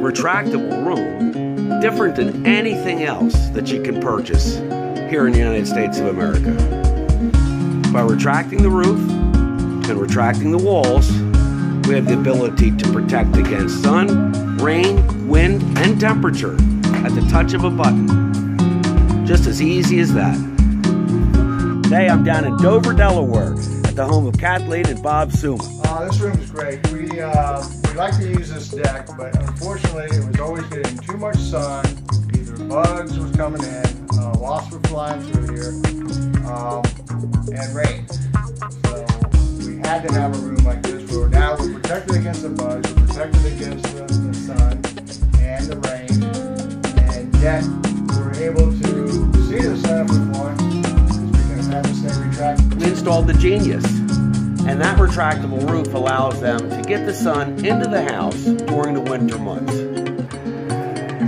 retractable room different than anything else that you can purchase here in the United States of America. By retracting the roof and retracting the walls, we have the ability to protect against sun, rain, wind, and temperature at the touch of a button. Just as easy as that. Today I'm down in Dover, Delaware, at the home of Kathleen and Bob Suma. Uh, this room is great. We, uh, we like to use this deck, but unfortunately it was always getting too much sun. Either bugs was coming in, uh, wasps were flying through here, um, and rain. So we had to have a room like this now we're protected against the bugs, we're protected against the, the sun and the rain, installed the Gennius, and that retractable roof allows them to get the sun into the house during the winter months.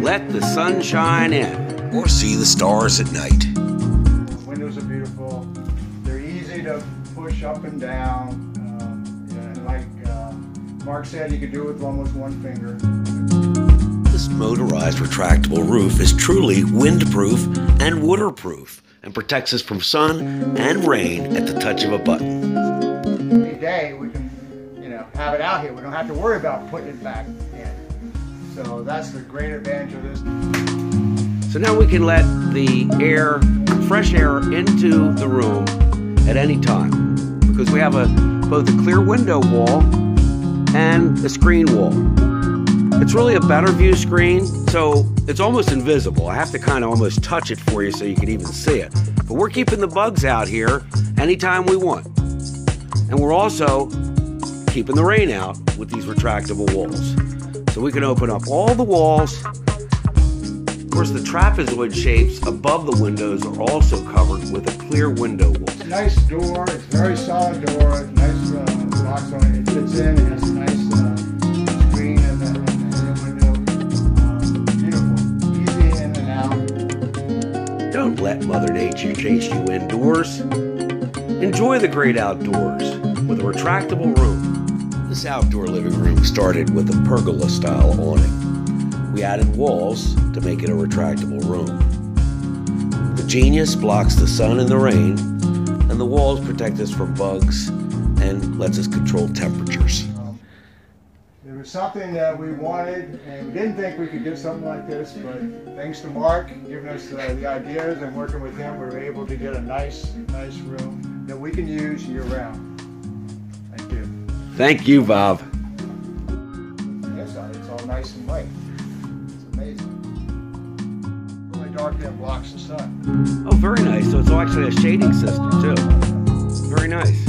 Let the sun shine in. or see the stars at night. Windows are beautiful. They're easy to push up and down. Um, and like uh, Mark said, you could do it with almost one finger. This motorized retractable roof is truly windproof and waterproof and protects us from sun and rain at the touch of a button. Any day we can, you know, have it out here. We don't have to worry about putting it back in. So that's the great advantage of this. So now we can let the air, fresh air, into the room at any time because we have a both a clear window wall and a screen wall. It's really a better view screen, so it's almost invisible. I have to kind of almost touch it for you so you can even see it. But we're keeping the bugs out here anytime we want. And we're also keeping the rain out with these retractable walls. So we can open up all the walls. Of course, the trapezoid shapes above the windows are also covered with a clear window wall. Nice door. It's very solid door. Nice uh, locks on it. It fits in. Don't let Mother Nature chase you indoors. Enjoy the great outdoors with a retractable room. This outdoor living room started with a pergola style awning. We added walls to make it a retractable room. The Gennius blocks the sun and the rain, and the walls protect us from bugs and lets us control temperatures. Was something that we wanted, and we didn't think we could get something like this, but thanks to Mark giving us uh, the ideas and working with him, we were able to get a nice, nice room that we can use year round. Thank you. Thank you, Bob. Yes, it's all nice and white. It's amazing. Really dark that blocks the sun. Oh, very nice. So it's actually a shading system, too. Very nice.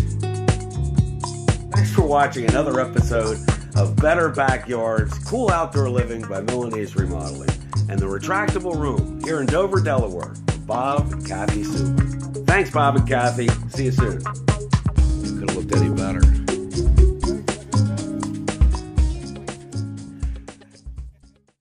Thanks for watching another episode of Better Backyards Cool Outdoor Living by Milanese Remodeling and the Retractable Room here in Dover, Delaware. Bob and Kathy Suma. Thanks, Bob and Kathy. See you soon. Could have looked any.